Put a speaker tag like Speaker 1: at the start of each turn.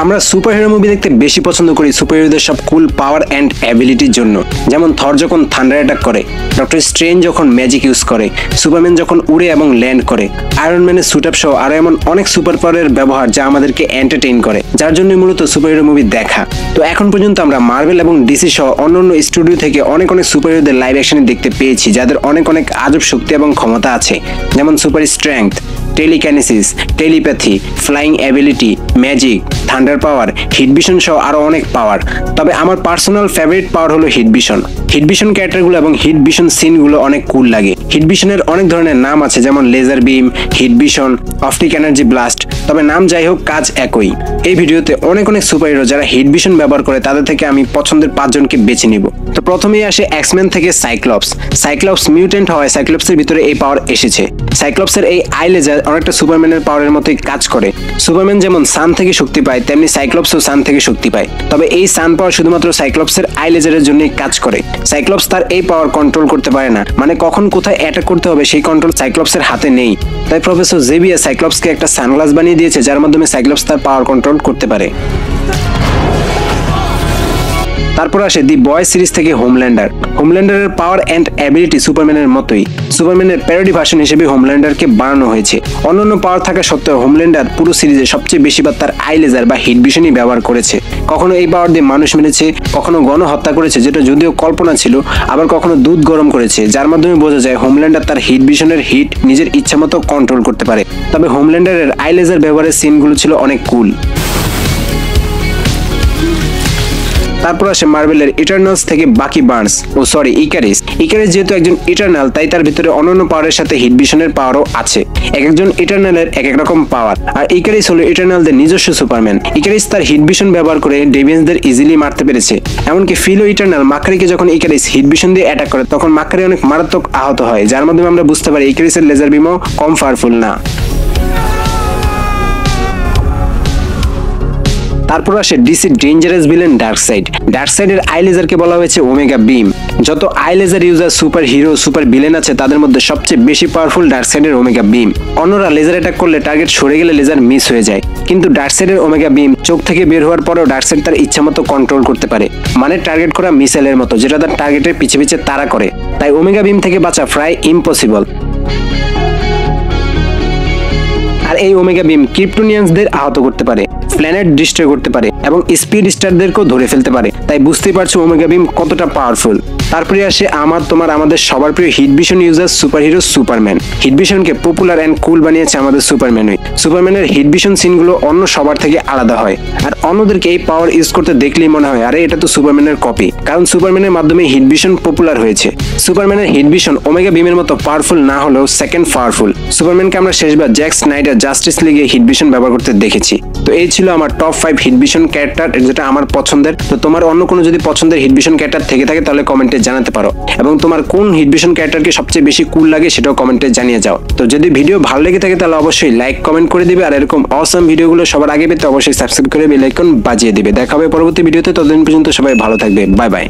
Speaker 1: আমরা superhero movie দেখতে বেশি পছন্দ করি সুপারহিরোদের সব কুল পাওয়ার অ্যান্ড অ্যাবিলিটির জন্য। যেমন থর যখন থান্ডার অ্যাটাক করে ডক্টর স্ট্রেন যখন ম্যাজিক ইউজ করে সুপারম্যান যখন উড়ে এবং ল্যান্ড করে আয়রন ম্যানের সুট আপ সহ আরও এমন অনেক সুপার পাওয়ারের ব্যবহার যা আমাদেরকে এন্টারটেইন করে, যার জন্য মূলত সুপারহিরো মুভি দেখা। তো এখন পর্যন্ত আমরা মার্বেল এবং ডিসি সহ অন্য অন্য স্টুডিও থেকে অনেক অনেক সুপারহিরোদের লাইভ অ্যাকশনে দেখতে পেয়েছি, যাদের অনেক অনেক আজব শক্তি এবং ক্ষমতা আছে। যেমন super strength telekinesis telepathy, flying ability, magic, thunder power heat vision সহ আরও অনেক পাওয়ার। তবে আমার পার্সোনাল ফেভারিট পাওয়ার হলো হিটভিশন হিটভিশন ক্যারেক্টারগুলো এবং হিটভিশন সিনগুলো অনেক কুল লাগে। হিটভিশনের অনেক ধরনের নাম আছে, যেমন laser beam heat vision optic energy blast. তবে নাম যাই হোক, কাজ একই। এই ভিডিওতে অনেক অনেক সুপারহিরো যারা হিটভিশন ব্যবহার করে, তাদের থেকে আমি পছন্দের পাঁচজনকে বেছে নিব। তো প্রথমেই আসে এক্সম্যান থেকে সাইক্লপস সাইক্লপস মিউটেন্ট হওয়ায় সাইক্লপসের ভিতরে এই পাওয়ার এসেছে। সাইক্লপসের এই আই লেজার অনেকটা সুপারম্যানের পাওয়ারের মতোই কাজ করে। সুপারম্যান যেমন সান থেকে শক্তি পায়, তেমনি সাইক্লপসও সান থেকে শক্তি পায়। তবে এই সান পাওয়ার শুধুমাত্র সাইক্লপসের আই লেজারের জন্যই কাজ করে। সাইক্লপস তার এই পাওয়ার কন্ট্রোল করতে পারে না। মানে কখন কোথায় অ্যাটাক করতে হবে সেই কন্ট্রোল সাইক্লপসের হাতে নেই। তাই প্রফেসর জেভিয়া সাইক্লপসকে একটা সানগ্লাস বানিয়ে দিয়েছে, যার মাধ্যমে সাইক্লপস তার পাওয়ার কন্ট্রোল করতে পারে। তারপর আসে দি বয় সিরিজ থেকে হোমল্যান্ডার হোমল্যান্ডারের পাওয়ার অ্যান্ড অ্যাবিলিটি সুপারম্যানের মতোই। সুপারম্যানের প্যারোডি ভার্সন হিসেবে হোমল্যান্ডারকে বানানো হয়েছে। অন্যান্য পাওয়ার থাকা সত্ত্বেও হোমল্যান্ডার পুরো সিরিজে সবচেয়ে বেশিবার তার আই লেজার বা হিট ভিশনই ব্যবহার করেছে। কখনো এই পাওয়ার দিয়ে মানুষ মেরেছে, কখনো গণহত্যা করেছে, যেটা যদিও কল্পনা ছিল, আবার কখনো দুধ গরম করেছে, যার মাধ্যমে বোঝা যায় হোমল্যান্ডার তার হিট ভিশনের হিট নিজের ইচ্ছামতো কন্ট্রোল করতে পারে। তবে হোমল্যান্ডারের আই লেজার ব্যবহারের সিনগুলো ছিল অনেক কুল তারপর আসে মার্বেলের ইটার্নালস থেকে বাকি বার্নস। ও, সরি, ইকারিস। ইকারিস যেহেতু একজন ইটার্নাল, তাই তার ভিতরে অন্যান্য পাওয়ারের সাথে হিট ভিশনের পাওয়ারও আছে। এক একজন ইটার্নালের এক এক রকম পাওয়ার। আর ইকারিস হলো ইটার্নালদের নিজস্ব সুপারম্যান। ইকারিস তার হিট ভিশন ব্যবহার করে ডেভিয়েন্সদের ইজিলি মারতে পেরেছে। এমনকি ফিলো ইটার্নাল মাকারিকে যখন ইকারিস হিট ভিশন দিয়ে অ্যাটাক করে, তখন মাকারি অনেক মারাত্মক আহত হয়, যার মাধ্যমে আমরা বুঝতে পারি ইকারিসের লেজার বিমও কম পাওয়ারফুল না। তারপর আসে DC dangerous villain dark side. Dark সাইডের আই বলা হয়েছে ওমেগা বিম। যত eye laser user, superhero, super villain আছে, তাদের মধ্যে সবচেয়ে বেশি পাওয়ারফুল ডার্ক সাইডের ওমেগা বিম। অন্যরা লেজার অ্যাটাক করলে টার্গেট সরে গেলে লেজার মিস হয়ে যায়। কিন্তু ডার্ক সাইডের ওমেগা বিম চোখ থেকে বের হওয়ার পরেও ডার্ক সাইড তার ইচ্ছা মতো কন্ট্রোল করতে পারে। মানে টার্গেট করা মিসাইলের মতো, যেটা তার টার্গেটের পিছে পিছে তারা করে। তাই ওমেগা বিম থেকে বাঁচা প্রায় ইম্পসিবল আর এই ওমেগা বিম ক্রিপ্টোনিয়ান্সদের আহত করতে পারে। প্ল্যানেট ডিস্ট্রয় করতে পারে এবং স্পিড স্টারদেরকেও ধরে ফেলতে পারে। তাই বুঝতেই পারছ ওমেগা বিম কতটা পাওয়ারফুল তারপরে আসে আমার, তোমার, আমাদের সবার প্রিয় heat vision user superhero Superman heat ভিশনকে popular and cool বানিয়েছে আমাদের সুপারম্যানই সুপারম্যানের হিট ভিশন সিনগুলো অন্য সবার থেকে আলাদা হয়। আর অন্যদেরকে এই পাওয়ার ইউজ করতে দেখলেই মনে হয়, আরে এটা তো সুপারম্যানের কপি কারণ সুপারম্যানের মাধ্যমে হিট ভিশন পপুলার হয়েছে। সুপারম্যানের হিট ভিশন ওমেগা বিমের মতো পাওয়ারফুল না হলেও সেকেন্ড পাওয়ারফুল সুপারম্যানকে আমরা শেষবার জ্যাক স্নাইডার জাস্টিস লিগে হিট ভিশন ব্যবহার করতে দেখেছি। তো এই ছিল আমার top five heat vision character যেটা আমার পছন্দের। তো তোমার অন্য কোনো যদি পছন্দের হিট ভিশন ক্যারেক্টার থেকে থাকে, তাহলে কমেন্টে জানাতে পারো। এবং তোমার কোন হিটভিশন ক্যারেক্টারকে সবচেয়ে বেশি কুল লাগে সেটাও কমেন্টে জানিয়ে যাও। তো যদি ভিডিও ভালো লেগে থাকে তাহলে অবশ্যই লাইক কমেন্ট করে দিবে। আর এরকম অসম ভিডিওগুলো সবার আগে পেতে অবশ্যই সাবস্ক্রাইব করে বেলাইকন বাজিয়ে দিবে। দেখা হবে পরবর্তী ভিডিওতে ততদিন পর্যন্ত সবাই ভালো থাকবে। Bye bye